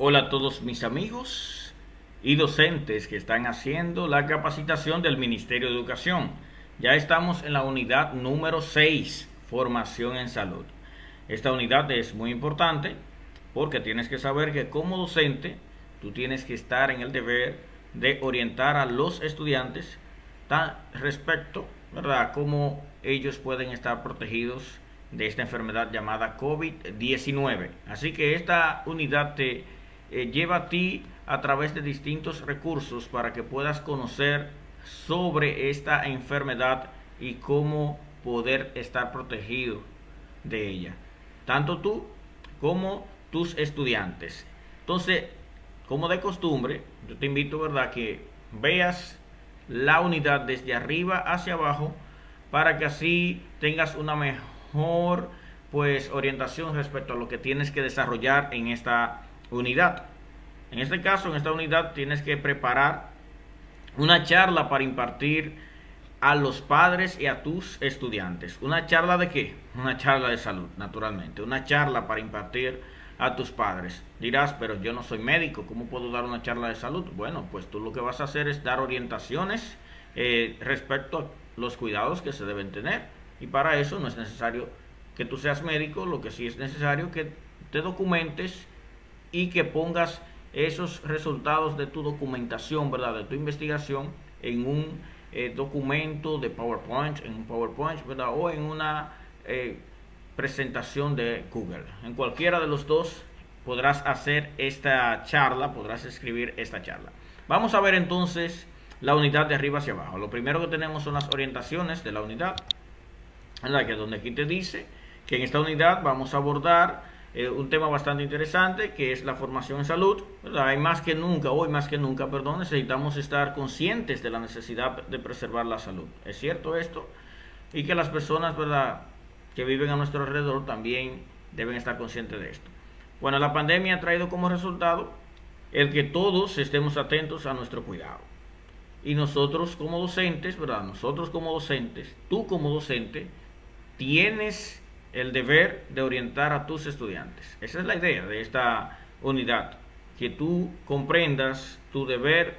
Hola a todos mis amigos y docentes que están haciendo la capacitación del Ministerio de Educación. Ya estamos en la unidad número 6, formación en salud. Esta unidad es muy importante porque tienes que saber que como docente tú tienes que estar en el deber de orientar a los estudiantes respecto, ¿verdad?, cómo ellos pueden estar protegidos de esta enfermedad llamada COVID-19. Así que esta unidad te eh, lleva a ti a través de distintos recursos para que puedas conocer sobre esta enfermedad y cómo poder estar protegido de ella. Tanto tú como tus estudiantes. Entonces, como de costumbre, yo te invito, ¿verdad?, que veas la unidad desde arriba hacia abajo para que así tengas una mejor pues orientación respecto a lo que tienes que desarrollar en esta unidad. En este caso, en esta unidad tienes que preparar una charla para impartir a los padres y a tus estudiantes. ¿Una charla de qué? Una charla de salud, naturalmente. Una charla para impartir a tus padres. Dirás, pero yo no soy médico, ¿cómo puedo dar una charla de salud? Bueno, pues tú lo que vas a hacer es dar orientaciones eh, respecto a los cuidados que se deben tener. Y para eso no es necesario que tú seas médico, lo que sí es necesario que te documentes y que pongas esos resultados de tu documentación, ¿verdad? De tu investigación en un eh, documento de PowerPoint, en un PowerPoint, ¿verdad? O en una eh, presentación de Google. En cualquiera de los dos podrás hacer esta charla, podrás escribir esta charla. Vamos a ver entonces la unidad de arriba hacia abajo. Lo primero que tenemos son las orientaciones de la unidad, ¿verdad? Que donde aquí te dice que en esta unidad vamos a abordar eh, un tema bastante interesante que es la formación en salud. Hay más que nunca, hoy más que nunca, perdón, necesitamos estar conscientes de la necesidad de preservar la salud. ¿Es cierto esto? Y que las personas ¿verdad? que viven a nuestro alrededor también deben estar conscientes de esto. Bueno, la pandemia ha traído como resultado el que todos estemos atentos a nuestro cuidado. Y nosotros como docentes, ¿verdad? Nosotros como docentes, tú como docente, tienes el deber de orientar a tus estudiantes. Esa es la idea de esta unidad, que tú comprendas tu deber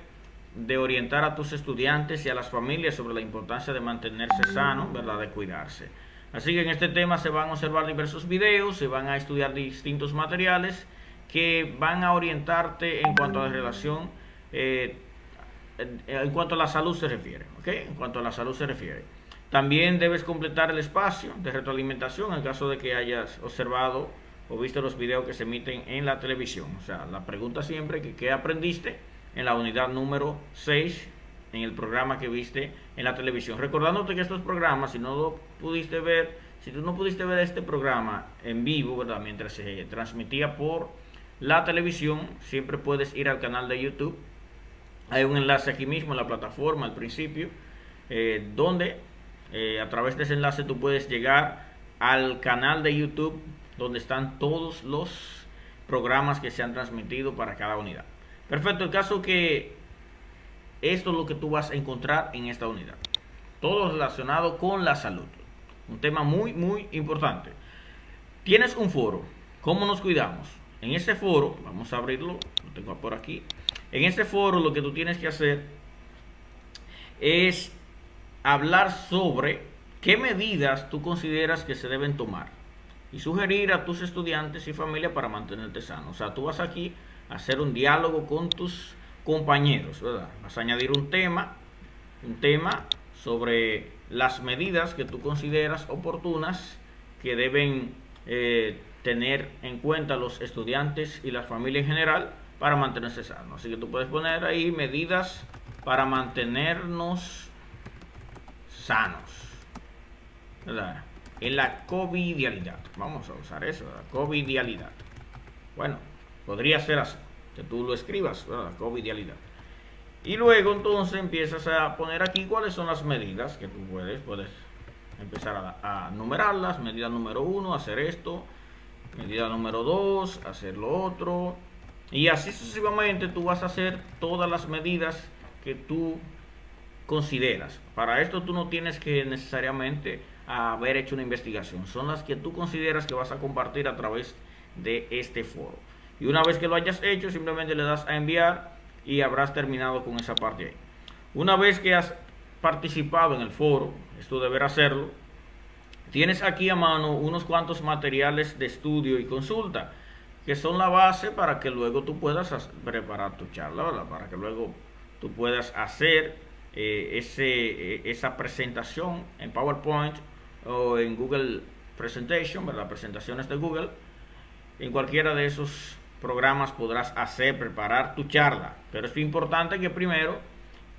de orientar a tus estudiantes y a las familias sobre la importancia de mantenerse sano, ¿verdad? De cuidarse. Así que en este tema se van a observar diversos videos, se van a estudiar distintos materiales que van a orientarte en cuanto a la relación, eh, en cuanto a la salud se refiere, ¿ok? En cuanto a la salud se refiere. También debes completar el espacio de retroalimentación en caso de que hayas observado o visto los videos que se emiten en la televisión. O sea, la pregunta siempre que qué aprendiste en la unidad número 6 en el programa que viste en la televisión. Recordándote que estos programas, si no lo pudiste ver, si tú no pudiste ver este programa en vivo, ¿verdad? Mientras se transmitía por la televisión, siempre puedes ir al canal de YouTube. Hay un enlace aquí mismo en la plataforma al principio, eh, donde eh, a través de ese enlace tú puedes llegar al canal de YouTube donde están todos los programas que se han transmitido para cada unidad. Perfecto, el caso que esto es lo que tú vas a encontrar en esta unidad. Todo relacionado con la salud. Un tema muy, muy importante. Tienes un foro. ¿Cómo nos cuidamos? En ese foro, vamos a abrirlo, lo tengo por aquí. En ese foro lo que tú tienes que hacer es hablar sobre qué medidas tú consideras que se deben tomar y sugerir a tus estudiantes y familia para mantenerte sano. O sea, tú vas aquí a hacer un diálogo con tus compañeros, ¿verdad? Vas a añadir un tema, un tema sobre las medidas que tú consideras oportunas que deben eh, tener en cuenta los estudiantes y la familia en general para mantenerse sanos. Así que tú puedes poner ahí medidas para mantenernos sanos. ¿verdad? La covidialidad. Vamos a usar eso, la covidialidad. Bueno, podría ser así, que tú lo escribas, ¿verdad? Covidialidad. Y luego entonces empiezas a poner aquí cuáles son las medidas que tú puedes, puedes empezar a, a numerarlas. Medida número uno, hacer esto. Medida número dos, hacer lo otro. Y así sucesivamente tú vas a hacer todas las medidas que tú consideras. Para esto tú no tienes que necesariamente haber hecho una investigación. Son las que tú consideras que vas a compartir a través de este foro. Y una vez que lo hayas hecho, simplemente le das a enviar y habrás terminado con esa parte. Una vez que has participado en el foro, esto deberá hacerlo, tienes aquí a mano unos cuantos materiales de estudio y consulta que son la base para que luego tú puedas preparar tu charla, para que luego tú puedas hacer eh, ese, eh, esa presentación en PowerPoint o en Google Presentation, ¿verdad? presentaciones de Google. En cualquiera de esos programas podrás hacer, preparar tu charla. Pero es importante que primero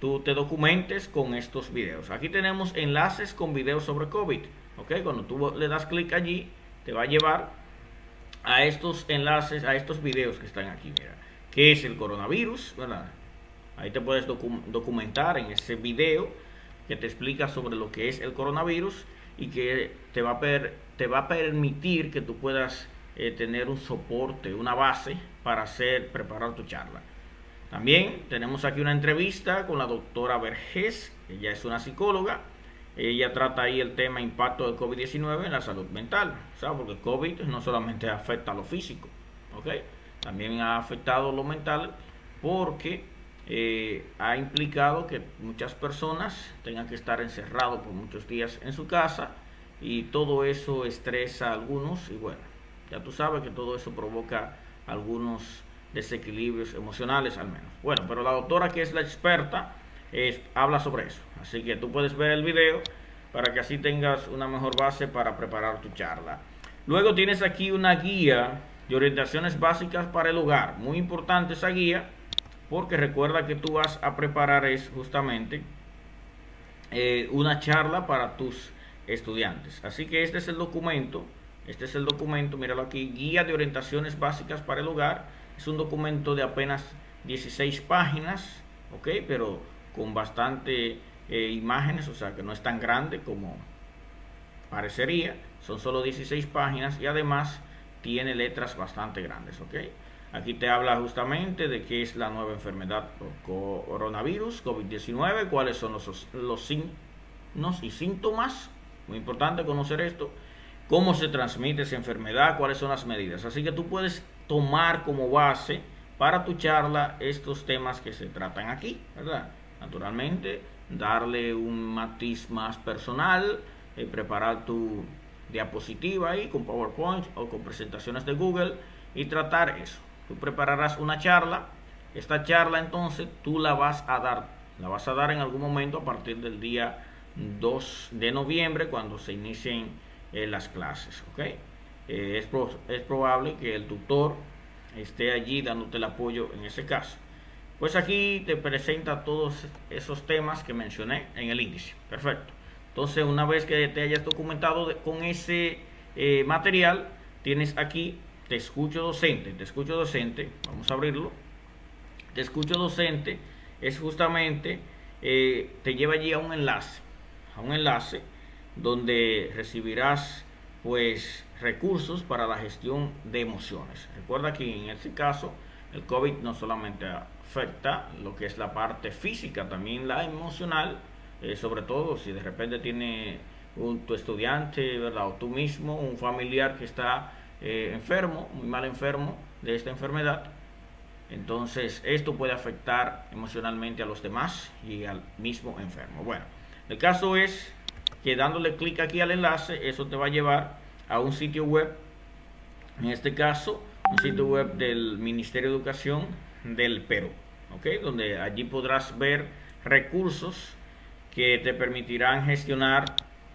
tú te documentes con estos videos. Aquí tenemos enlaces con videos sobre COVID. ¿ok? Cuando tú le das clic allí, te va a llevar a estos enlaces, a estos videos que están aquí. Mira, ¿qué es el coronavirus? ¿verdad? Ahí te puedes documentar en ese video que te explica sobre lo que es el coronavirus y que te va a, te va a permitir que tú puedas eh, tener un soporte, una base para hacer, preparar tu charla. También tenemos aquí una entrevista con la doctora Vergés, ella es una psicóloga ella trata ahí el tema impacto del COVID-19 en la salud mental, ¿sabes? Porque COVID no solamente afecta a lo físico, ¿ok? También ha afectado lo mental porque eh, ha implicado que muchas personas tengan que estar encerrados por muchos días en su casa y todo eso estresa a algunos y bueno, ya tú sabes que todo eso provoca algunos desequilibrios emocionales al menos. Bueno, pero la doctora que es la experta habla sobre eso. Así que tú puedes ver el video para que así tengas una mejor base para preparar tu charla. Luego tienes aquí una guía de orientaciones básicas para el hogar. Muy importante esa guía porque recuerda que tú vas a preparar es justamente eh, una charla para tus estudiantes. Así que este es el documento. Este es el documento, míralo aquí, guía de orientaciones básicas para el hogar. Es un documento de apenas 16 páginas, ¿ok? Pero con bastante eh, imágenes, o sea que no es tan grande como parecería, son solo 16 páginas y además tiene letras bastante grandes, ¿ok? Aquí te habla justamente de qué es la nueva enfermedad coronavirus, COVID-19, cuáles son los, los signos y síntomas, muy importante conocer esto, cómo se transmite esa enfermedad, cuáles son las medidas. Así que tú puedes tomar como base para tu charla estos temas que se tratan aquí, ¿verdad? naturalmente, darle un matiz más personal, eh, preparar tu diapositiva ahí con PowerPoint o con presentaciones de Google y tratar eso. Tú prepararás una charla, esta charla entonces tú la vas a dar, la vas a dar en algún momento a partir del día 2 de noviembre cuando se inicien eh, las clases, ¿ok? Eh, es, es probable que el tutor esté allí dándote el apoyo en ese caso. Pues aquí te presenta todos esos temas que mencioné en el índice. Perfecto. Entonces, una vez que te hayas documentado con ese eh, material, tienes aquí Te escucho docente. Te escucho docente, vamos a abrirlo. Te escucho docente es justamente, eh, te lleva allí a un enlace, a un enlace donde recibirás pues recursos para la gestión de emociones. Recuerda que en este caso el COVID no solamente afecta lo que es la parte física, también la emocional, eh, sobre todo si de repente tiene un, tu estudiante, ¿verdad? O tú mismo, un familiar que está eh, enfermo, muy mal enfermo de esta enfermedad. Entonces, esto puede afectar emocionalmente a los demás y al mismo enfermo. Bueno, el caso es que dándole clic aquí al enlace, eso te va a llevar a un sitio web, en este caso, un sitio web del Ministerio de Educación del Perú, ¿ok? Donde allí podrás ver recursos que te permitirán gestionar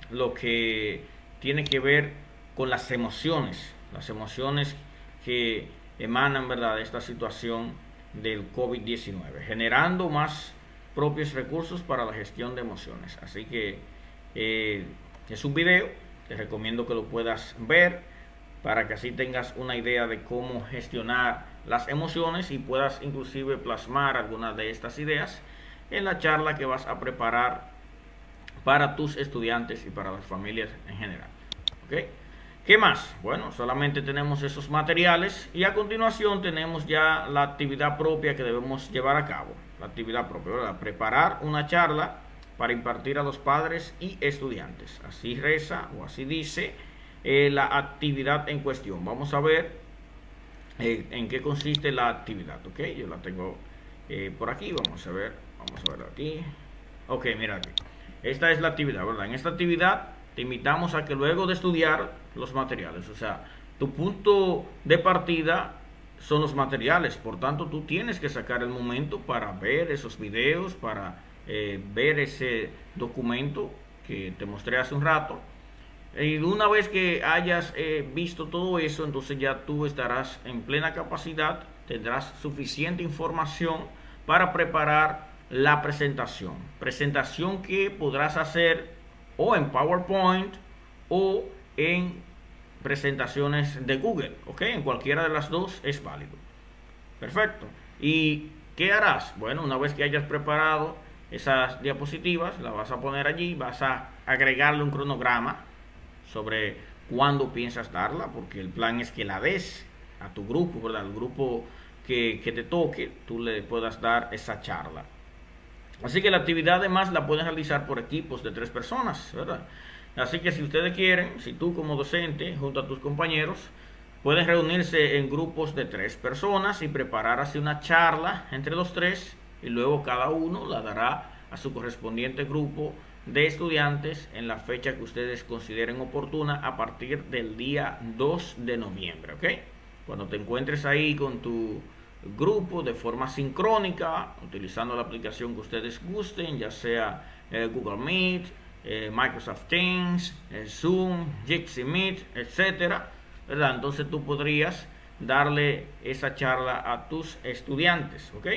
lo que tiene que ver con las emociones, las emociones que emanan, ¿verdad?, de esta situación del COVID-19, generando más propios recursos para la gestión de emociones. Así que eh, es un video, te recomiendo que lo puedas ver para que así tengas una idea de cómo gestionar las emociones y puedas inclusive plasmar algunas de estas ideas en la charla que vas a preparar para tus estudiantes y para las familias en general. ¿Okay? ¿Qué más? Bueno, solamente tenemos esos materiales y a continuación tenemos ya la actividad propia que debemos llevar a cabo. La actividad propia, preparar una charla para impartir a los padres y estudiantes. Así reza o así dice eh, la actividad en cuestión. Vamos a ver eh, en qué consiste la actividad, ¿ok? Yo la tengo eh, por aquí, vamos a ver, vamos a ver aquí. Ok, mira aquí. Esta es la actividad, ¿verdad? En esta actividad te invitamos a que luego de estudiar los materiales, o sea, tu punto de partida son los materiales, por tanto tú tienes que sacar el momento para ver esos videos, para eh, ver ese documento que te mostré hace un rato. Y una vez que hayas eh, visto todo eso, entonces ya tú estarás en plena capacidad, tendrás suficiente información para preparar la presentación. Presentación que podrás hacer o en PowerPoint o en presentaciones de Google, ¿ok? En cualquiera de las dos es válido. Perfecto. ¿Y qué harás? Bueno, una vez que hayas preparado esas diapositivas, las vas a poner allí, vas a agregarle un cronograma sobre cuándo piensas darla, porque el plan es que la des a tu grupo, ¿verdad? Al grupo que, que te toque, tú le puedas dar esa charla. Así que la actividad además la puedes realizar por equipos de tres personas, ¿verdad? Así que si ustedes quieren, si tú como docente, junto a tus compañeros, pueden reunirse en grupos de tres personas y preparar así una charla entre los tres y luego cada uno la dará a su correspondiente grupo de estudiantes en la fecha que ustedes consideren oportuna a partir del día 2 de noviembre, ¿ok? Cuando te encuentres ahí con tu grupo de forma sincrónica, utilizando la aplicación que ustedes gusten, ya sea eh, Google Meet, eh, Microsoft Teams, eh, Zoom, Jitsi Meet, etcétera, ¿verdad? Entonces tú podrías darle esa charla a tus estudiantes, ¿ok?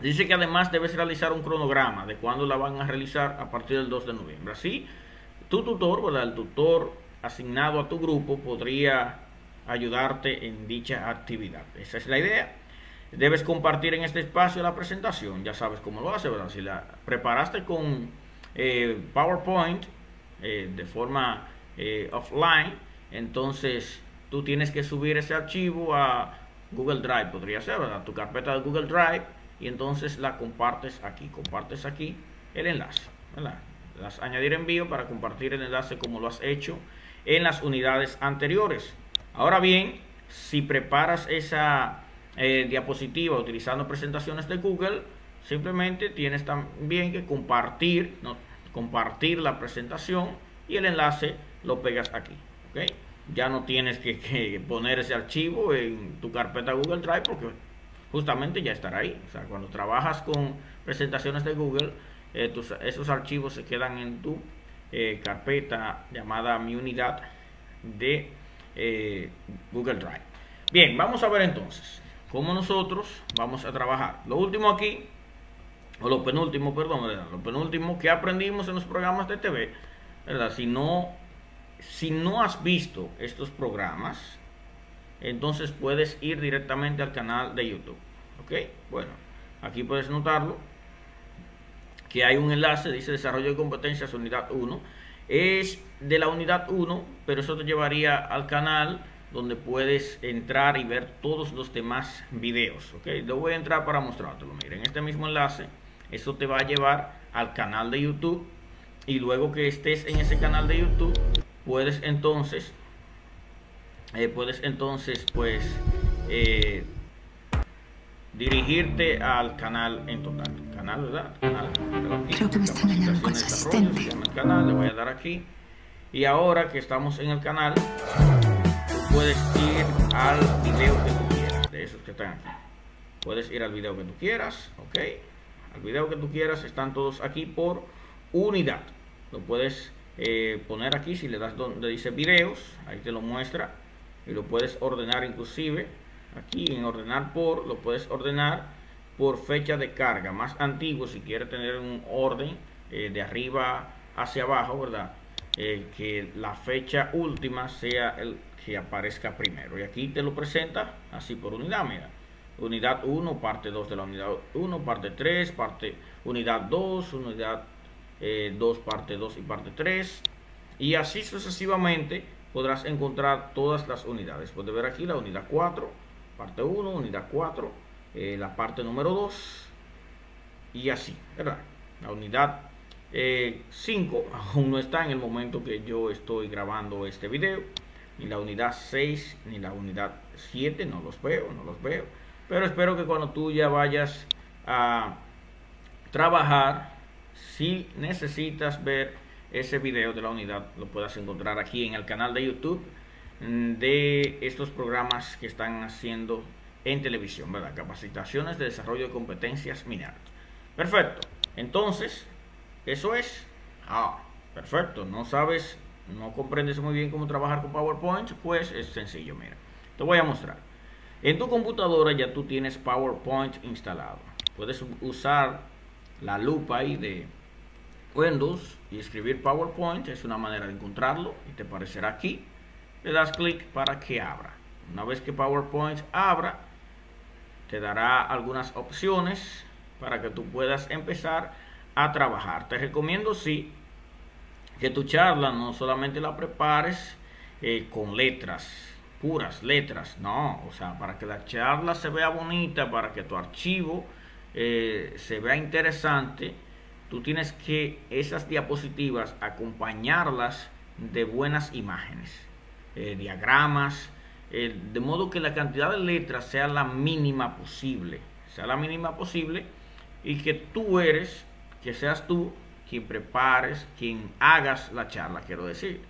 Dice que además debes realizar un cronograma de cuándo la van a realizar a partir del 2 de noviembre. Así, tu tutor, ¿verdad? El tutor asignado a tu grupo podría ayudarte en dicha actividad. Esa es la idea. Debes compartir en este espacio la presentación. Ya sabes cómo lo hace, ¿verdad? Si la preparaste con eh, PowerPoint eh, de forma eh, offline, entonces tú tienes que subir ese archivo a Google Drive, podría ser, ¿verdad? Tu carpeta de Google Drive y entonces la compartes aquí, compartes aquí el enlace, ¿verdad? Las añadir envío para compartir el enlace como lo has hecho en las unidades anteriores. Ahora bien, si preparas esa diapositiva utilizando presentaciones de Google, Simplemente tienes también que compartir, compartir la presentación y el enlace lo pegas aquí. Ya no tienes que, poner ese archivo en tu carpeta Google Drive porque justamente ya estará ahí. O sea, cuando trabajas con presentaciones de Google, eh, esos archivos se quedan en tu eh, carpeta llamada mi unidad de eh, Google Drive. Bien, vamos a ver entonces cómo nosotros vamos a trabajar. Lo último aquí o lo penúltimo, perdón, lo penúltimo que aprendimos en los programas de TV, ¿verdad? Si no, si no has visto estos programas, entonces puedes ir directamente al canal de YouTube, ¿ok? Bueno, aquí puedes notarlo, que hay un enlace, dice Desarrollo de Competencias Unidad 1, es de la Unidad 1, pero eso te llevaría al canal donde puedes entrar y ver todos los demás videos, ¿ok? Yo voy a entrar para mostrártelo, miren, este mismo enlace eso te va a llevar al canal de YouTube. Y luego que estés en ese canal de YouTube puedes entonces eh, puedes entonces pues eh, dirigirte al canal en total. Canal verdad canal, creo que me están con su asistente. el canal le voy a dar aquí. Y ahora que estamos en el canal tú puedes ir al video que tú quieras de esos que están aquí. Puedes ir al video que tú quieras ok al video que tú quieras, están todos aquí por unidad. Lo puedes eh, poner aquí si le das donde dice videos, ahí te lo muestra y lo puedes ordenar inclusive aquí en ordenar por, lo puedes ordenar por fecha de carga, más antiguo si quieres tener un orden eh, de arriba hacia abajo, ¿verdad? Eh, que la fecha última sea el que aparezca primero. Y aquí te lo presenta así por unidad, mira unidad 1, parte 2 de la unidad 1, parte 3, parte unidad 2, unidad 2, eh, parte 2 y parte 3. Y así sucesivamente podrás encontrar todas las unidades. Puedes ver aquí la unidad 4, parte 1, unidad 4, eh, la parte número 2 y así, ¿verdad? La unidad 5 eh, aún no está en el momento que yo estoy grabando este video. ni la unidad 6, ni la unidad 7, no los veo, no los veo. Pero espero que cuando tú ya vayas a trabajar, si necesitas ver ese video de la unidad, lo puedas encontrar aquí en el canal de YouTube mm, de estos programas que están haciendo en televisión, ¿verdad? Capacitaciones de desarrollo de competencias mineras. Perfecto. Entonces, eso es. Ah, perfecto. No sabes, no comprendes muy bien cómo trabajar con PowerPoint, pues es sencillo, mira. Te voy a mostrar. En tu computadora ya tú tienes PowerPoint instalado. Puedes usar la lupa ahí de Windows y escribir PowerPoint. Es una manera de encontrarlo y te aparecerá aquí. Le das clic para que abra. Una vez que PowerPoint abra, te dará algunas opciones para que tú puedas empezar a trabajar. Te recomiendo, sí, que tu charla no solamente la prepares eh, con letras, puras letras, no, o sea, para que la charla se vea bonita, para que tu archivo eh, se vea interesante, tú tienes que esas diapositivas acompañarlas de buenas imágenes, eh, diagramas, de modo que la cantidad de letras sea la mínima posible, sea la mínima posible y que tú eres, que seas tú quien prepares, quien hagas la charla, quiero decir,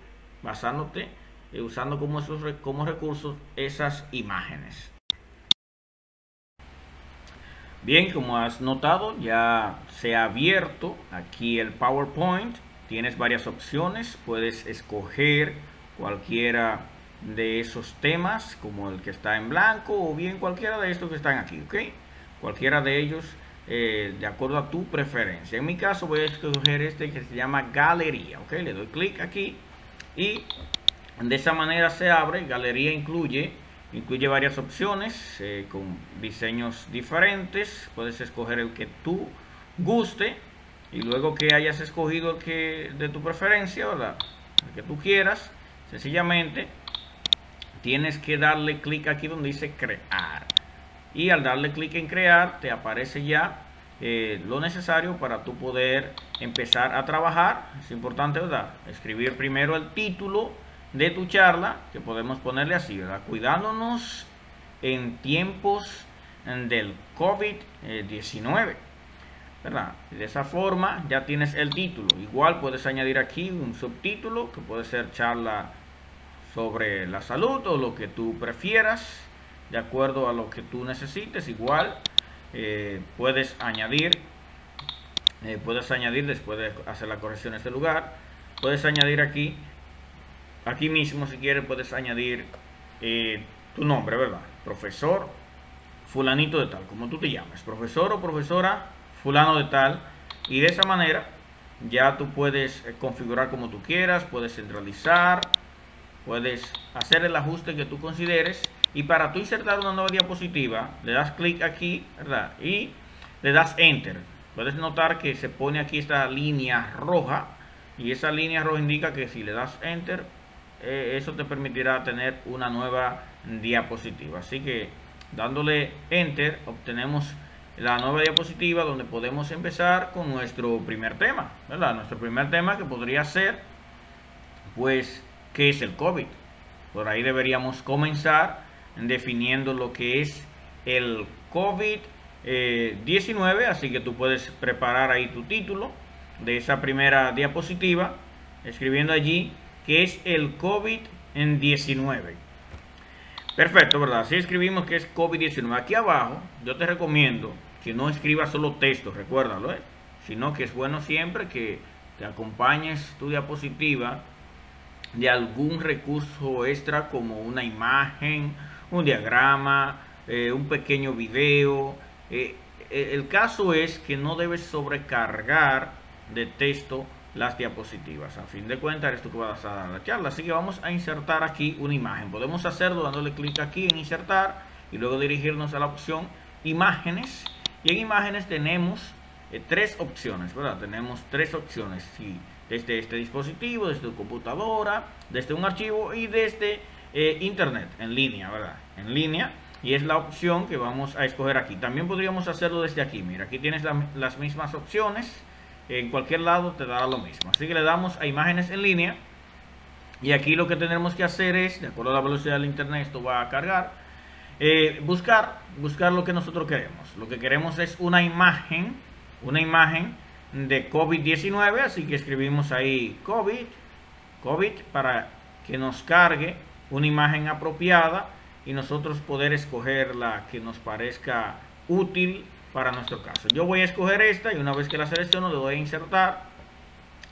basándote, eh, usando como, esos, como recursos esas imágenes. Bien, como has notado, ya se ha abierto aquí el PowerPoint. Tienes varias opciones, puedes escoger cualquiera de esos temas, como el que está en blanco, o bien cualquiera de estos que están aquí, ¿ok? Cualquiera de ellos eh, de acuerdo a tu preferencia. En mi caso voy a escoger este que se llama Galería. Ok, le doy clic aquí y de esa manera se abre. Galería incluye, incluye varias opciones eh, con diseños diferentes. Puedes escoger el que tú guste y luego que hayas escogido el que de tu preferencia, ¿verdad? El que tú quieras, sencillamente tienes que darle clic aquí donde dice crear y al darle clic en crear te aparece ya eh, lo necesario para tú poder empezar a trabajar. Es importante, ¿verdad? Escribir primero el título de tu charla, que podemos ponerle así, ¿verdad? Cuidándonos en tiempos del COVID-19. ¿verdad? De esa forma ya tienes el título. Igual puedes añadir aquí un subtítulo que puede ser charla sobre la salud o lo que tú prefieras de acuerdo a lo que tú necesites. Igual eh, puedes añadir, eh, puedes añadir después de hacer la corrección en este lugar, puedes añadir aquí, aquí mismo si quieres puedes añadir eh, tu nombre, ¿verdad? Profesor fulanito de tal, como tú te llames, profesor o profesora fulano de tal, y de esa manera ya tú puedes configurar como tú quieras, puedes centralizar, puedes hacer el ajuste que tú consideres y para tú insertar una nueva diapositiva, le das clic aquí, ¿verdad? Y le das Enter. Puedes notar que se pone aquí esta línea roja. Y esa línea roja indica que si le das Enter, eh, eso te permitirá tener una nueva diapositiva. Así que dándole Enter, obtenemos la nueva diapositiva donde podemos empezar con nuestro primer tema, ¿verdad? Nuestro primer tema que podría ser, pues, ¿qué es el COVID? Por ahí deberíamos comenzar definiendo lo que es el COVID-19, así que tú puedes preparar ahí tu título de esa primera diapositiva, escribiendo allí que es el COVID-19. Perfecto, ¿verdad? Así escribimos que es COVID-19. Aquí abajo yo te recomiendo que no escribas solo texto, recuérdalo, ¿eh? sino que es bueno siempre que te acompañes tu diapositiva de algún recurso extra como una imagen, un diagrama, eh, un pequeño video. Eh, eh, el caso es que no debes sobrecargar de texto las diapositivas. A fin de cuentas, esto que vas a dar la charla. Así que vamos a insertar aquí una imagen. Podemos hacerlo dándole clic aquí en insertar y luego dirigirnos a la opción imágenes. Y en imágenes tenemos tres opciones, ¿verdad? Tenemos tres opciones. Si desde este dispositivo, desde tu computadora, desde un archivo y desde eh, internet en línea, ¿verdad? En línea. Y es la opción que vamos a escoger aquí. También podríamos hacerlo desde aquí. Mira, aquí tienes las mismas opciones. En cualquier lado te dará lo mismo. Así que le damos a imágenes en línea. Y aquí lo que tenemos que hacer es, de acuerdo a la velocidad del internet, esto va a cargar, eh, buscar, buscar lo que nosotros queremos. Lo que queremos es una imagen, una imagen de COVID-19, así que escribimos ahí COVID, COVID para que nos cargue una imagen apropiada y nosotros poder escoger la que nos parezca útil para nuestro caso. Yo voy a escoger esta y una vez que la selecciono le doy a insertar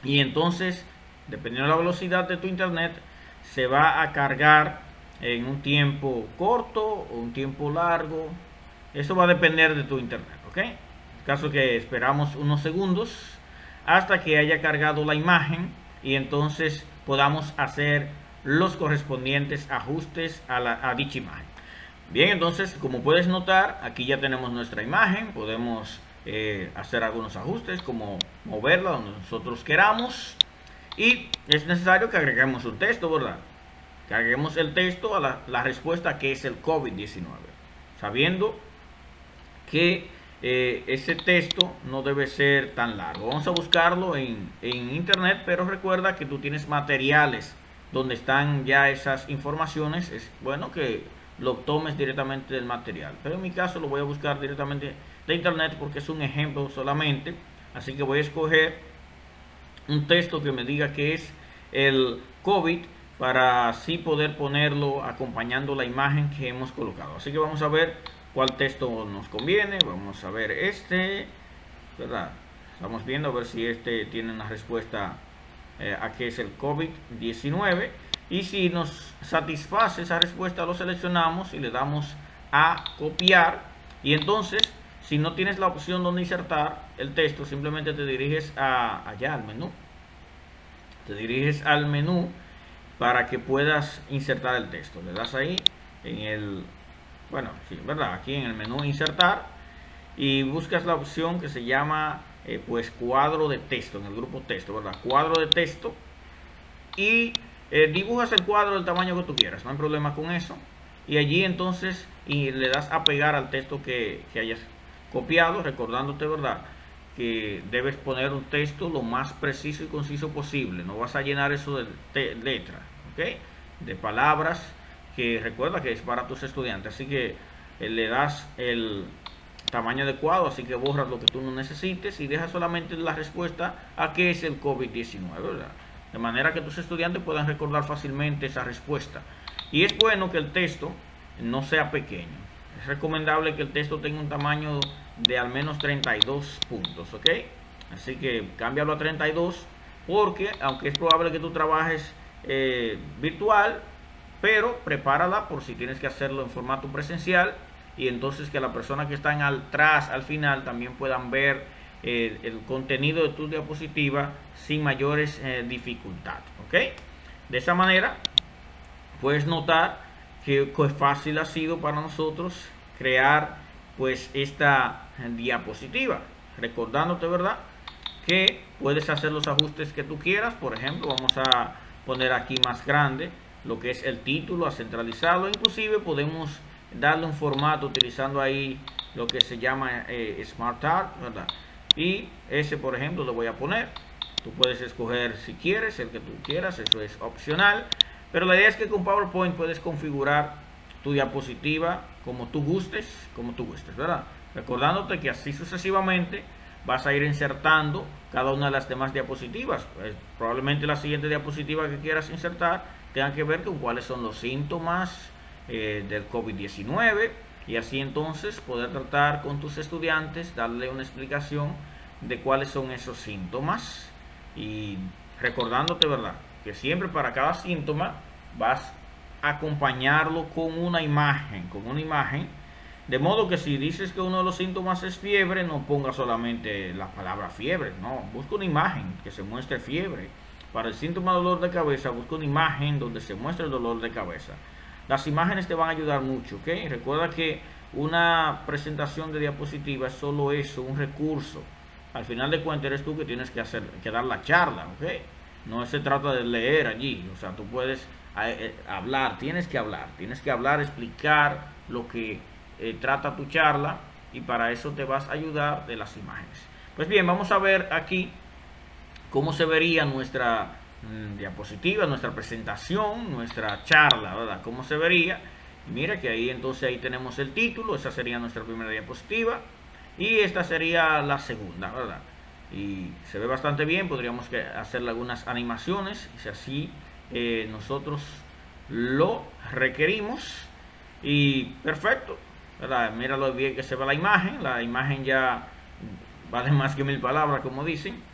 y entonces dependiendo de la velocidad de tu internet se va a cargar en un tiempo corto o un tiempo largo. Eso va a depender de tu internet, ¿ok? En caso que esperamos unos segundos hasta que haya cargado la imagen y entonces podamos hacer los correspondientes ajustes a, dicha imagen. Bien, entonces, como puedes notar, aquí ya tenemos nuestra imagen. Podemos eh, hacer algunos ajustes, como moverla donde nosotros queramos. Y es necesario que agreguemos un texto, ¿verdad? Que agreguemos el texto a la, la respuesta que es el COVID-19. Sabiendo que eh, ese texto no debe ser tan largo. Vamos a buscarlo en, en internet, pero recuerda que tú tienes materiales donde están ya esas informaciones. Es bueno que lo tomes directamente del material. Pero en mi caso lo voy a buscar directamente de internet porque es un ejemplo solamente. Así que voy a escoger un texto que me diga que es el COVID para así poder ponerlo acompañando la imagen que hemos colocado. Así que vamos a ver cuál texto nos conviene. Vamos a ver este, ¿verdad? Estamos viendo a ver si este tiene una respuesta eh, a qué es el COVID-19. Y si nos satisface esa respuesta, lo seleccionamos y le damos a copiar. Y entonces, si no tienes la opción donde insertar el texto, simplemente te diriges a, allá al menú. Te diriges al menú para que puedas insertar el texto. Le das ahí en el, bueno, ¿verdad? Aquí en el menú insertar y buscas la opción que se llama eh, pues cuadro de texto, en el grupo texto, ¿verdad? Cuadro de texto y eh, dibujas el cuadro del tamaño que tú quieras, no hay problema con eso. Y allí entonces y le das a pegar al texto que, hayas copiado, recordándote, ¿verdad? Que debes poner un texto lo más preciso y conciso posible. No vas a llenar eso de letras, ¿ok? De palabras que recuerda que es para tus estudiantes. Así que eh, le das el tamaño adecuado, así que borras lo que tú no necesites y dejas solamente la respuesta a qué es el COVID-19, ¿verdad? De manera que tus estudiantes puedan recordar fácilmente esa respuesta. Y es bueno que el texto no sea pequeño. Es recomendable que el texto tenga un tamaño de al menos 32 puntos, ¿ok? Así que cámbialo a 32 porque aunque es probable que tú trabajes eh, virtual, pero prepárala por si tienes que hacerlo en formato presencial y entonces que la persona que está atrás al final también puedan ver el, contenido de tu diapositiva sin mayores eh, dificultades. ¿ok? De esa manera puedes notar que fácil ha sido para nosotros crear pues esta diapositiva. Recordándote, ¿verdad? Que puedes hacer los ajustes que tú quieras. Por ejemplo, vamos a poner aquí más grande lo que es el título, a centralizarlo. Inclusive podemos darle un formato utilizando ahí lo que se llama eh, Smart Art, ¿verdad? Y ese por ejemplo lo voy a poner. Tú puedes escoger si quieres el que tú quieras eso es opcional. Pero la idea es que con PowerPoint puedes configurar tu diapositiva como tú gustes como tú gustes verdad recordándote que así sucesivamente vas a ir insertando cada una de las demás diapositivas. Pues, probablemente la siguiente diapositiva que quieras insertar tenga que ver con cuáles son los síntomas eh, del COVID-19 y así entonces poder tratar con tus estudiantes, darle una explicación de cuáles son esos síntomas y recordándote, ¿verdad? Que siempre para cada síntoma vas a acompañarlo con una imagen, con una imagen, de modo que si dices que uno de los síntomas es fiebre, no ponga solamente la palabra fiebre, no, busca una imagen que se muestre fiebre. Para el síntoma de dolor de cabeza, busca una imagen donde se muestre el dolor de cabeza. Las imágenes te van a ayudar mucho, ¿ok? Recuerda que una presentación de diapositivas es solo eso, un recurso. Al final de cuentas eres tú que tienes que hacer, que dar la charla, ¿ok? No se trata de leer allí, o sea, tú puedes eh, eh, hablar, tienes que hablar, tienes que hablar, explicar lo que eh, trata tu charla y para eso te vas a ayudar de las imágenes. Pues bien, vamos a ver aquí cómo se vería nuestra diapositiva, nuestra presentación, nuestra charla, ¿verdad? ¿Cómo se vería? Mira que ahí entonces ahí tenemos el título, esa sería nuestra primera diapositiva y esta sería la segunda, ¿verdad? Y se ve bastante bien, podríamos hacerle algunas animaciones, si así eh, nosotros lo requerimos y perfecto, ¿verdad? Mira lo bien que se ve la imagen, la imagen ya vale más que mil palabras como dicen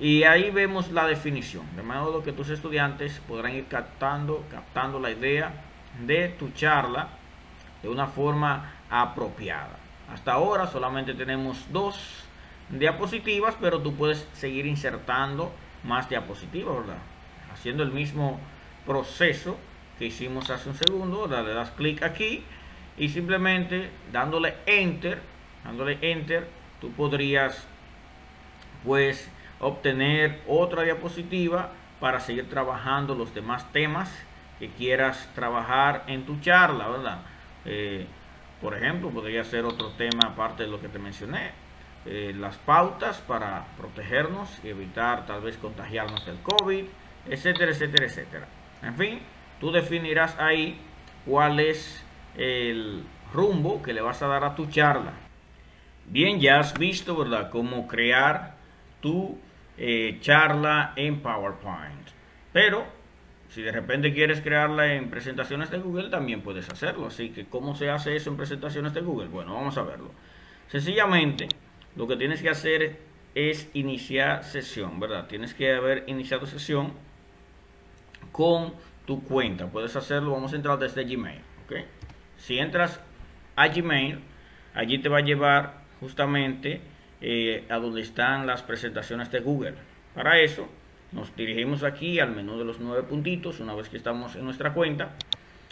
y ahí vemos la definición, de modo que tus estudiantes podrán ir captando, captando la idea de tu charla de una forma apropiada. Hasta ahora solamente tenemos dos diapositivas, pero tú puedes seguir insertando más diapositivas, ¿verdad? Haciendo el mismo proceso que hicimos hace un segundo, le das clic aquí y simplemente dándole enter, dándole enter, tú podrías pues obtener otra diapositiva para seguir trabajando los demás temas que quieras trabajar en tu charla, ¿verdad? Eh, por ejemplo, podría ser otro tema aparte de lo que te mencioné. Eh, las pautas para protegernos y evitar tal vez contagiarnos del COVID, etcétera, etcétera, etcétera. En fin, tú definirás ahí cuál es el rumbo que le vas a dar a tu charla. Bien, ya has visto, ¿verdad?, cómo crear tu eh, charla en PowerPoint. Pero si de repente quieres crearla en presentaciones de Google, también puedes hacerlo. Así que, ¿cómo se hace eso en presentaciones de Google? Bueno, vamos a verlo. Sencillamente, lo que tienes que hacer es iniciar sesión, ¿verdad? Tienes que haber iniciado sesión con tu cuenta. Puedes hacerlo, vamos a entrar desde Gmail, ¿ok? Si entras a Gmail, allí te va a llevar justamente eh, a donde están las presentaciones de Google. Para eso, nos dirigimos aquí al menú de los nueve puntitos una vez que estamos en nuestra cuenta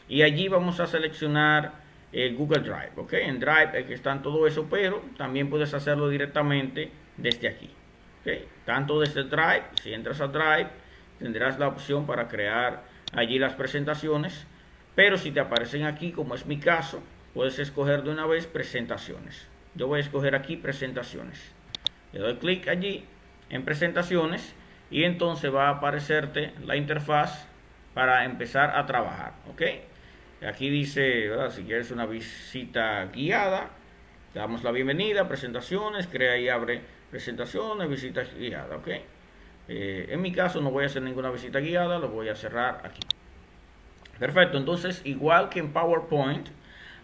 y allí vamos a seleccionar el Google Drive. ¿ok? En Drive es que están todo eso, pero también puedes hacerlo directamente desde aquí. ¿ok? Tanto desde Drive, si entras a Drive, tendrás la opción para crear allí las presentaciones, pero si te aparecen aquí, como es mi caso, puedes escoger de una vez presentaciones. Yo voy a escoger aquí presentaciones. Le doy clic allí en presentaciones y entonces va a aparecerte la interfaz para empezar a trabajar ok aquí dice si quieres una visita guiada te damos la bienvenida presentaciones crea y abre presentaciones visitas guiadas ok eh, en mi caso no voy a hacer ninguna visita guiada lo voy a cerrar aquí. Perfecto entonces igual que en PowerPoint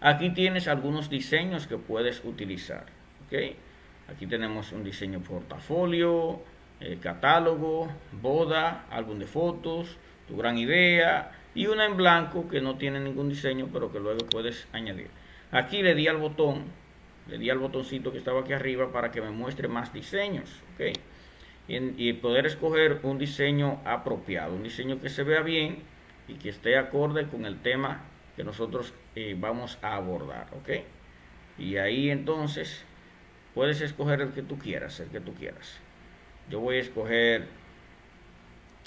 aquí tienes algunos diseños que puedes utilizar aquí tenemos un diseño portafolio eh, catálogo, boda, álbum de fotos, tu gran idea y una en blanco que no tiene ningún diseño pero que luego puedes añadir. Aquí le di al botón, le di al botoncito que estaba aquí arriba para que me muestre más diseños, ¿ok? Y, poder escoger un diseño apropiado, un diseño que se vea bien y que esté acorde con el tema que nosotros eh, vamos a abordar, ¿ok? Y ahí entonces puedes escoger el que tú quieras, el que tú quieras. Yo voy a escoger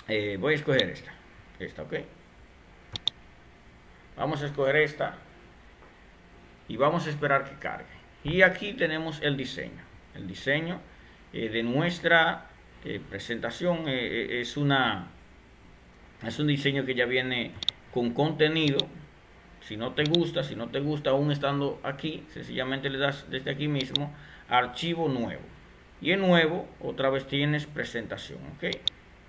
eh, voy a escoger esta esta ok vamos a escoger esta y vamos a esperar que cargue. Y aquí tenemos el diseño. El diseño eh, de nuestra presentación es una es un diseño que ya viene con contenido si no te gusta si no te gusta aún estando aquí sencillamente le das desde aquí mismo archivo nuevo. Y en nuevo otra vez tienes presentación ok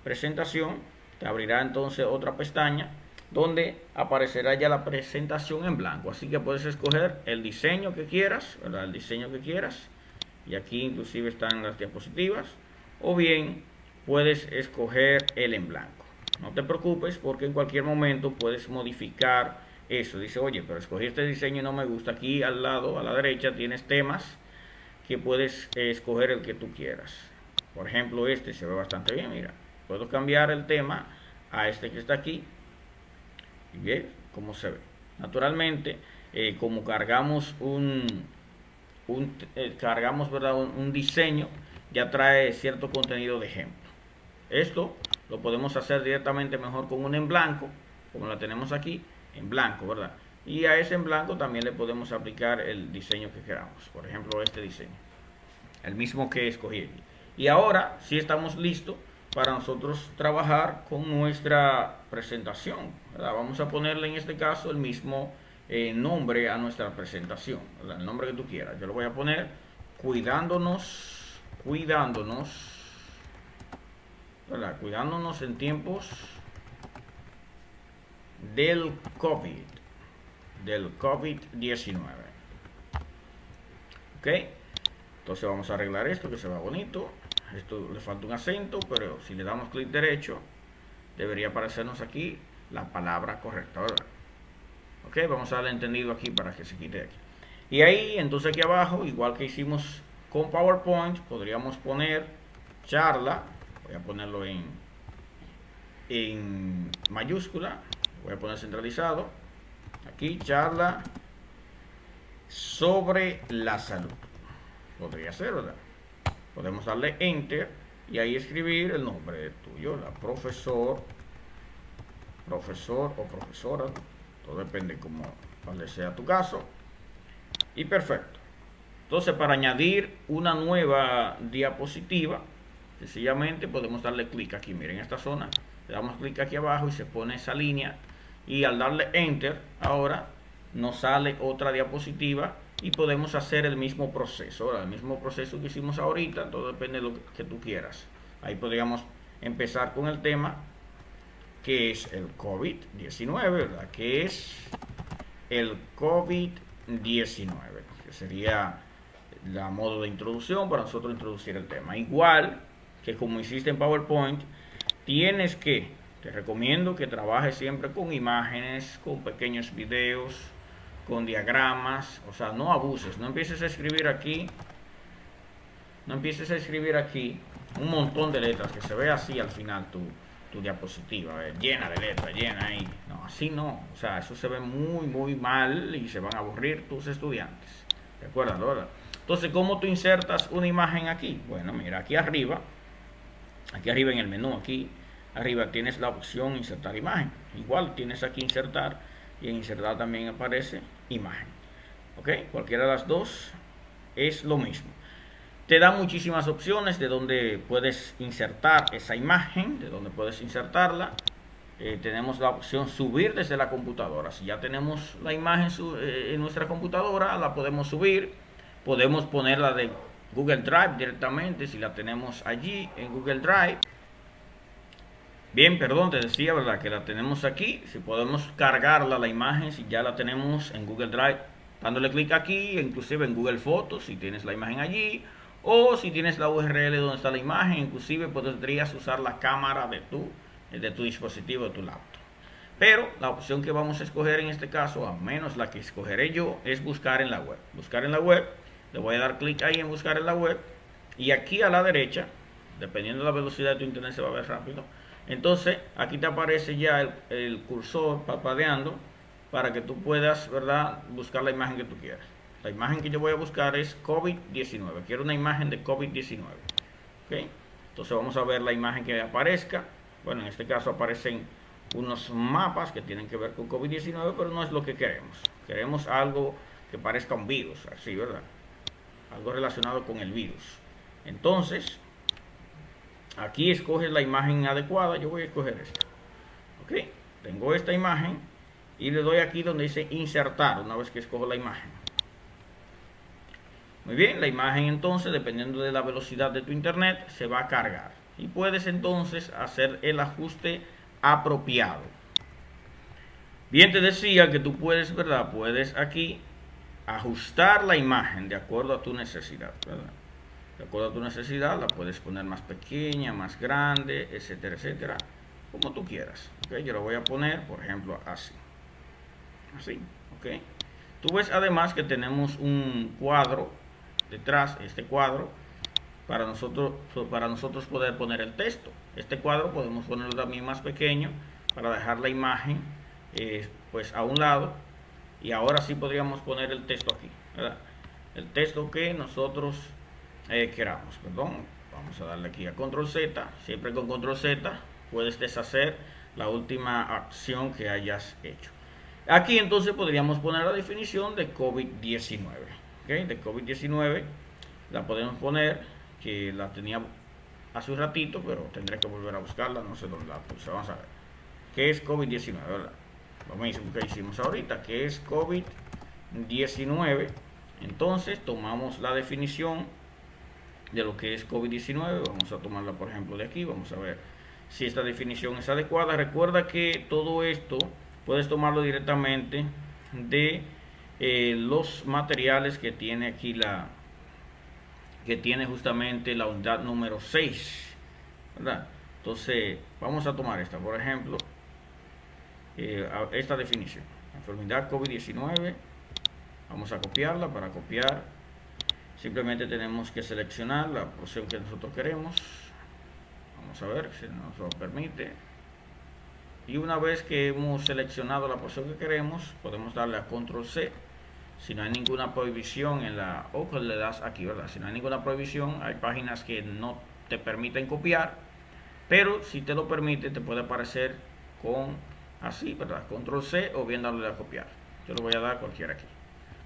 presentación te abrirá entonces otra pestaña donde aparecerá ya la presentación en blanco. Así que puedes escoger el diseño que quieras ¿verdad? el diseño que quieras. Y aquí inclusive están las diapositivas. O bien puedes escoger el en blanco. No te preocupes porque en cualquier momento puedes modificar eso dice oye pero escogí este diseño y no me gusta aquí al lado a la derecha tienes temas que puedes escoger el que tú quieras. Por ejemplo, este se ve bastante bien, mira. Puedo cambiar el tema a este que está aquí. Y bien, cómo se ve. Naturalmente, eh, como cargamos un, un eh, cargamos ¿verdad? Un, diseño, ya trae cierto contenido de ejemplo. Esto lo podemos hacer directamente mejor con un en blanco, como la tenemos aquí, en blanco, ¿verdad? y a ese en blanco también le podemos aplicar el diseño que queramos por ejemplo este diseño el mismo que escogí y ahora si estamos listos para nosotros trabajar con nuestra presentación. Vamos a ponerle en este caso el mismo eh, nombre a nuestra presentación, el nombre que tú quieras. Yo lo voy a poner cuidándonos, cuidándonos, cuidándonos en tiempos del COVID, del COVID-19. ¿Ok? Entonces vamos a arreglar esto que se va bonito. Esto le falta un acento, pero si le damos clic derecho, debería aparecernos aquí la palabra correcta, ¿verdad? Ok, vamos a darle entendido aquí para que se quite aquí. Y ahí, entonces aquí abajo, igual que hicimos con PowerPoint, podríamos poner charla. Voy a ponerlo en, en mayúscula. Voy a poner centralizado. Aquí, charla sobre la salud. Podría ser, ¿verdad? Podemos darle Enter y ahí escribir el nombre tuyo, la profesor, profesor o profesora, todo depende como cuál sea tu caso. Y perfecto. Entonces, para añadir una nueva diapositiva, sencillamente podemos darle clic aquí, miren esta zona, le damos clic aquí abajo y se pone esa línea y al darle Enter, ahora nos sale otra diapositiva y podemos hacer el mismo proceso, el mismo proceso que hicimos ahorita, todo depende de lo que tú quieras. Ahí podríamos empezar con el tema que es el COVID-19, ¿verdad? Que es el COVID-19, que sería la modo de introducción para nosotros introducir el tema. Igual que como hiciste en PowerPoint, tienes que, te recomiendo que trabajes siempre con imágenes, con pequeños videos, con diagramas, o sea, no abuses, no empieces a escribir aquí, no empieces a escribir aquí un montón de letras, que se ve así al final tu, tu diapositiva, eh, llena de letras, llena ahí, no, así no, o sea, eso se ve muy, muy mal y se van a aburrir tus estudiantes, recuerda, ¿verdad? Entonces, ¿cómo tú insertas una imagen aquí? Bueno, mira, aquí arriba, aquí arriba en el menú, aquí arriba tienes la opción insertar imagen, igual tienes aquí insertar, y en insertar también aparece imagen. ¿Ok? Cualquiera de las dos es lo mismo. Te da muchísimas opciones de donde puedes insertar esa imagen, de donde puedes insertarla. Eh, tenemos la opción subir desde la computadora. Si ya tenemos la imagen eh, en nuestra computadora, la podemos subir. Podemos ponerla de Google Drive directamente si la tenemos allí en Google Drive. Bien, perdón, te decía, ¿verdad? Que la tenemos aquí. Si podemos cargarla la imagen, si ya la tenemos en Google Drive, dándole clic aquí, inclusive en Google Fotos, si tienes la imagen allí, o si tienes la URL donde está la imagen, inclusive podrías usar la cámara de tu, de tu dispositivo, de tu laptop. Pero la opción que vamos a escoger en este caso, al menos la que escogeré yo, es buscar en la web. Buscar en la web, le voy a dar clic ahí en buscar en la web, y aquí a la derecha, dependiendo de la velocidad de tu internet, se va a ver rápido entonces, aquí te aparece ya el, cursor papadeando para que tú puedas, ¿verdad?, buscar la imagen que tú quieras. La imagen que yo voy a buscar es COVID-19. Quiero una imagen de COVID-19. ¿Ok? Entonces vamos a ver la imagen que aparezca. Bueno, en este caso aparecen unos mapas que tienen que ver con COVID-19, pero no es lo que queremos. Queremos algo que parezca un virus, así, ¿verdad? Algo relacionado con el virus. Entonces, Aquí escoges la imagen adecuada. Yo voy a escoger esta. Ok. Tengo esta imagen y le doy aquí donde dice insertar una vez que escojo la imagen. Muy bien, la imagen entonces, dependiendo de la velocidad de tu internet, se va a cargar. Y puedes entonces hacer el ajuste apropiado. Bien, te decía que tú puedes, ¿verdad? Puedes aquí ajustar la imagen de acuerdo a tu necesidad, ¿verdad? De acuerdo a tu necesidad, la puedes poner más pequeña, más grande, etcétera, etcétera, como tú quieras. ¿okay? Yo lo voy a poner, por ejemplo, así. Así, ¿ok? Tú ves además que tenemos un cuadro detrás, este cuadro, para nosotros, para nosotros poder poner el texto. Este cuadro podemos ponerlo también más pequeño para dejar la imagen eh, pues a un lado y ahora sí podríamos poner el texto aquí. El texto que nosotros eh, queramos, perdón. Vamos a darle aquí a control Z. Siempre con control Z puedes deshacer la última acción que hayas hecho. Aquí entonces podríamos poner la definición de COVID-19. De COVID-19 la podemos poner que la tenía hace un ratito, pero tendré que volver a buscarla, no sé dónde la puse. Vamos a ver. ¿Qué es COVID-19? ¿verdad? Lo mismo que hicimos ahorita, ¿qué es COVID-19? Entonces tomamos la definición de lo que es COVID-19. Vamos a tomarla, por ejemplo, de aquí. Vamos a ver si esta definición es adecuada. Recuerda que todo esto puedes tomarlo directamente de eh, los materiales que tiene aquí la que tiene justamente la unidad número 6 ¿verdad? entonces vamos a tomar esta por ejemplo eh, esta definición enfermedad COVID-19 vamos a copiarla para copiar simplemente tenemos que seleccionar la porción que nosotros queremos. Vamos a ver si nos lo permite. Y una vez que hemos seleccionado la porción que queremos podemos darle a control C. Si no hay ninguna prohibición en la o le das aquí verdad si no hay ninguna prohibición hay páginas que no te permiten copiar pero si te lo permite te puede aparecer con así verdad control C o bien darle a copiar. Yo lo voy a dar cualquiera aquí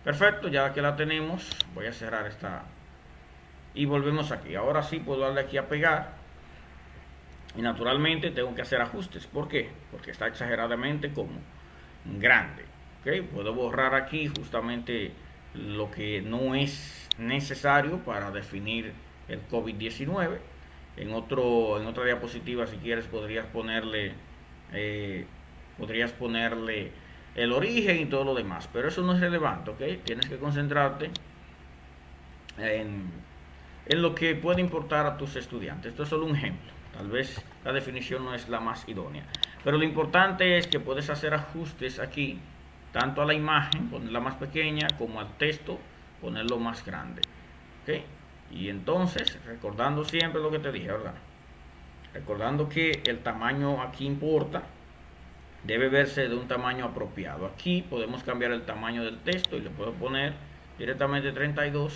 perfecto ya que la tenemos voy a cerrar esta y volvemos aquí ahora sí puedo darle aquí a pegar y naturalmente tengo que hacer ajustes ¿por qué? porque está exageradamente como grande Puedo borrar aquí justamente lo que no es necesario para definir el COVID-19. En, en otra diapositiva, si quieres, podrías ponerle, eh, podrías ponerle el origen y todo lo demás. Pero eso no es relevante, ¿ok? Tienes que concentrarte en, en lo que puede importar a tus estudiantes. Esto es solo un ejemplo. Tal vez la definición no es la más idónea. Pero lo importante es que puedes hacer ajustes aquí tanto a la imagen, ponerla más pequeña, como al texto, ponerlo más grande. Y entonces, recordando siempre lo que te dije, ¿verdad? Recordando que el tamaño aquí importa, debe verse de un tamaño apropiado. Aquí podemos cambiar el tamaño del texto y le puedo poner directamente 32,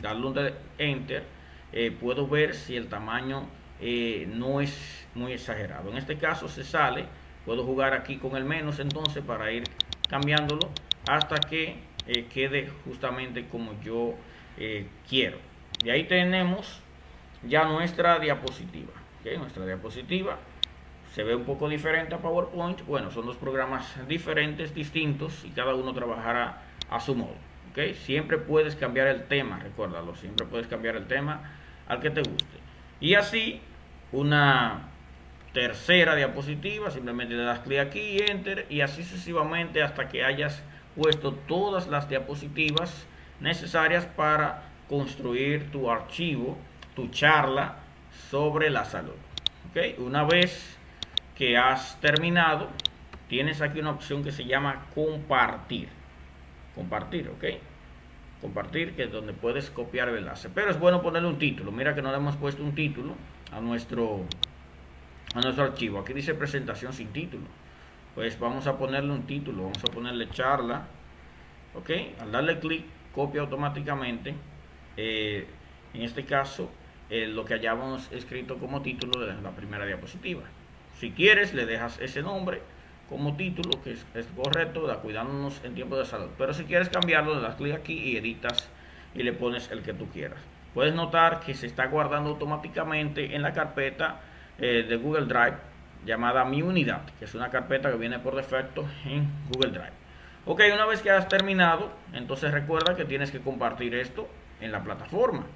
darle un enter. Eh, puedo ver si el tamaño eh, no es muy exagerado. En este caso se sale, puedo jugar aquí con el menos entonces para ir cambiándolo hasta que eh, quede justamente como yo quiero. Y ahí tenemos ya nuestra diapositiva. Nuestra diapositiva se ve un poco diferente a PowerPoint. Bueno, son dos programas diferentes, distintos y cada uno trabajará a su modo. ¿okay? Siempre puedes cambiar el tema, recuérdalo, siempre puedes cambiar el tema al que te guste. Y así, una tercera diapositiva, simplemente le das clic aquí, enter y así sucesivamente hasta que hayas puesto todas las diapositivas necesarias para construir tu archivo, tu charla sobre la salud. ¿Okay? Una vez que has terminado, tienes aquí una opción que se llama compartir. Compartir, ¿ok? Compartir, que es donde puedes copiar el enlace. Pero es bueno ponerle un título. Mira que no le hemos puesto un título a nuestro a nuestro archivo. Aquí dice presentación sin título. Pues vamos a ponerle un título, vamos a ponerle charla. Ok, al darle clic, copia automáticamente. Eh, en este caso, eh, lo que hayamos escrito como título de la primera diapositiva. Si quieres, le dejas ese nombre como título, que es, correcto, cuidándonos en tiempo de salud. Pero si quieres cambiarlo, le das clic aquí y editas y le pones el que tú quieras. Puedes notar que se está guardando automáticamente en la carpeta eh, de Google Drive llamada Mi Unidad, que es una carpeta que viene por defecto en Google Drive. Ok, una vez que has terminado, entonces recuerda que tienes que compartir esto en la plataforma.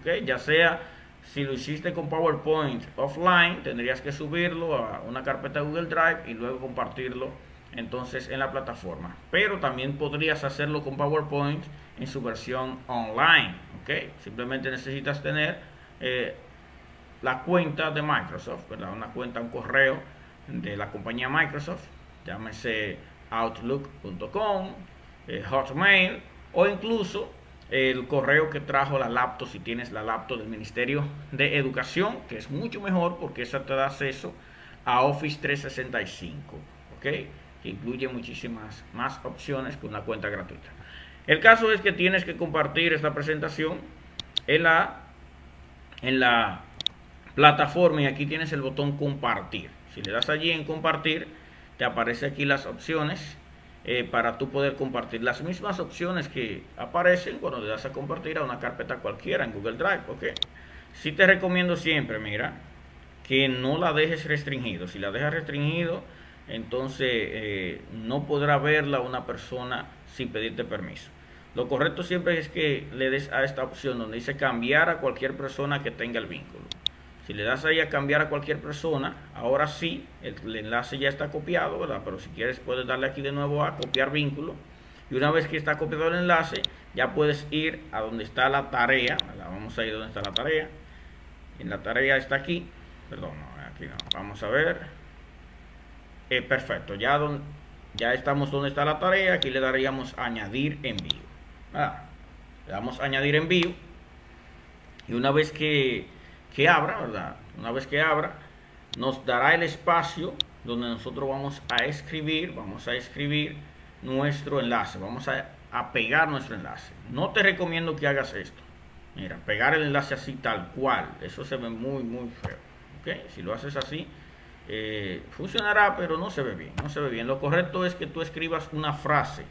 Ok, ya sea si lo hiciste con PowerPoint offline, tendrías que subirlo a una carpeta de Google Drive y luego compartirlo entonces en la plataforma. Pero también podrías hacerlo con PowerPoint en su versión online. Ok, simplemente necesitas tener eh, la cuenta de Microsoft. Una cuenta, un correo de la compañía Microsoft, llámese outlook.com, eh, Hotmail o incluso el correo que trajo la laptop si tienes la laptop del Ministerio de Educación, que es mucho mejor porque esa te da acceso a Office 365, ¿ok? Que incluye muchísimas más opciones que una cuenta gratuita. El caso es que tienes que compartir esta presentación en la, en la plataforma y aquí tienes el botón compartir. Si le das allí en compartir, te aparece aquí las opciones eh, para tú poder compartir. Las mismas opciones que aparecen cuando le das a compartir a una carpeta cualquiera en Google Drive. ¿ok? Si te recomiendo siempre, mira, que no la dejes restringido. Si la dejas restringido, entonces eh, no podrá verla una persona sin pedirte permiso. Lo correcto siempre es que le des a esta opción donde dice cambiar a cualquier persona que tenga el vínculo. Si le das ahí a cambiar a cualquier persona, ahora sí, el, enlace ya está copiado, ¿verdad? Pero si quieres puedes darle aquí de nuevo a copiar vínculo. Y una vez que está copiado el enlace, ya puedes ir a donde está la tarea. Vamos a ir donde está la tarea. En la tarea está aquí. Perdón, aquí no. Vamos a ver. Eh, perfecto. Ya, ya estamos donde está la tarea. Aquí le daríamos añadir envío. Ah, le damos añadir envío. Y una vez que, que abra, ¿verdad? Una vez que abra, nos dará el espacio donde nosotros vamos a escribir, vamos a escribir nuestro enlace, vamos a, pegar nuestro enlace. No te recomiendo que hagas esto. Mira, pegar el enlace así tal cual, eso se ve muy, muy feo. ¿okay? Si lo haces así, eh, funcionará, pero no se ve bien, no se ve bien. Lo correcto es que tú escribas una frase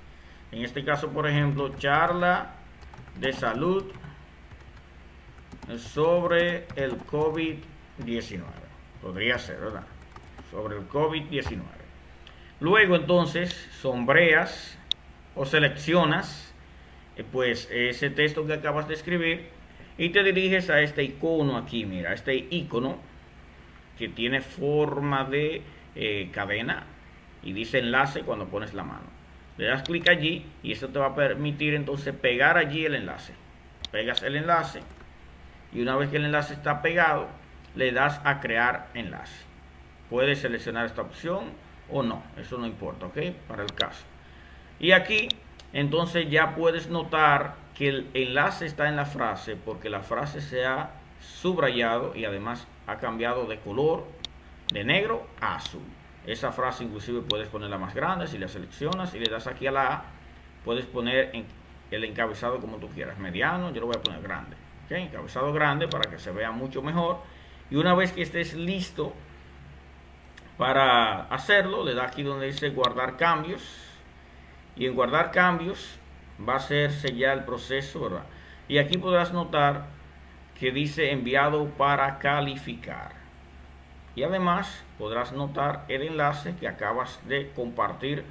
en este caso, por ejemplo, charla de salud sobre el COVID-19. Podría ser, ¿verdad? Sobre el COVID-19. Luego entonces sombreas o seleccionas eh, pues ese texto que acabas de escribir y te diriges a este icono aquí, mira, este icono que tiene forma de eh, cadena y dice enlace cuando pones la mano. Le das clic allí y esto te va a permitir entonces pegar allí el enlace. Pegas el enlace y una vez que el enlace está pegado, le das a crear enlace. Puedes seleccionar esta opción o no, eso no importa, ¿ok? Para el caso. Y aquí entonces ya puedes notar que el enlace está en la frase porque la frase se ha subrayado y además ha cambiado de color de negro a azul. Esa frase inclusive puedes ponerla más grande si la seleccionas y le das aquí a la A. Puedes poner el encabezado como tú quieras, mediano, yo lo voy a poner grande. Encabezado grande para que se vea mucho mejor. Y una vez que estés listo para hacerlo, le das aquí donde dice guardar cambios. Y en guardar cambios va a hacerse ya el proceso, ¿verdad? Y aquí podrás notar que dice enviado para calificar. Y además podrás notar el enlace que acabas de compartir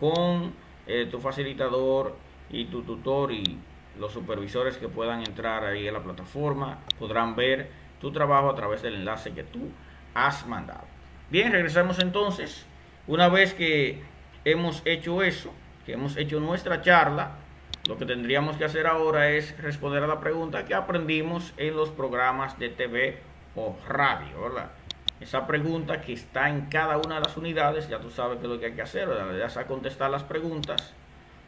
con eh, tu facilitador y tu tutor y los supervisores que puedan entrar ahí a la plataforma podrán ver tu trabajo a través del enlace que tú has mandado. Bien, regresamos entonces. Una vez que hemos hecho eso, que hemos hecho nuestra charla, lo que tendríamos que hacer ahora es responder a la pregunta que aprendimos en los programas de TV o radio, ¿verdad? esa pregunta que está en cada una de las unidades, ya tú sabes qué es lo que hay que hacer, le das a contestar las preguntas,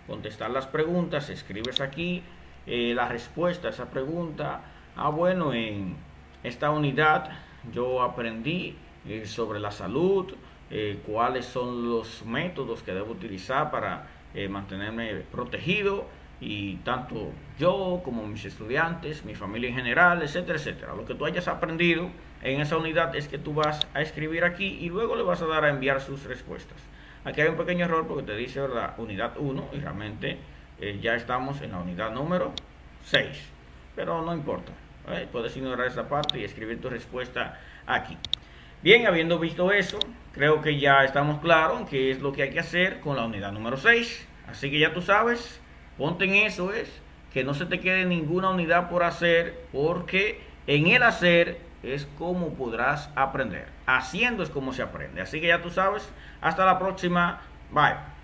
contestar las preguntas, escribes aquí eh, la respuesta a esa pregunta. Ah, bueno, en esta unidad yo aprendí eh, sobre la salud, eh, cuáles son los métodos que debo utilizar para mantenerme protegido y tanto yo como mis estudiantes, mi familia en general, etcétera, etcétera. Lo que tú hayas aprendido en esa unidad es que tú vas a escribir aquí y luego le vas a dar a enviar sus respuestas. Aquí hay un pequeño error porque te dice la unidad 1 y realmente eh, ya estamos en la unidad número 6. Pero no importa. ¿eh? Puedes ignorar esa parte y escribir tu respuesta aquí. Bien, habiendo visto eso, creo que ya estamos claros en qué es lo que hay que hacer con la unidad número 6. Así que ya tú sabes, ponte en eso es que no se te quede ninguna unidad por hacer porque en el hacer es como podrás aprender. Haciendo es como se aprende. Así que ya tú sabes. Hasta la próxima. Bye.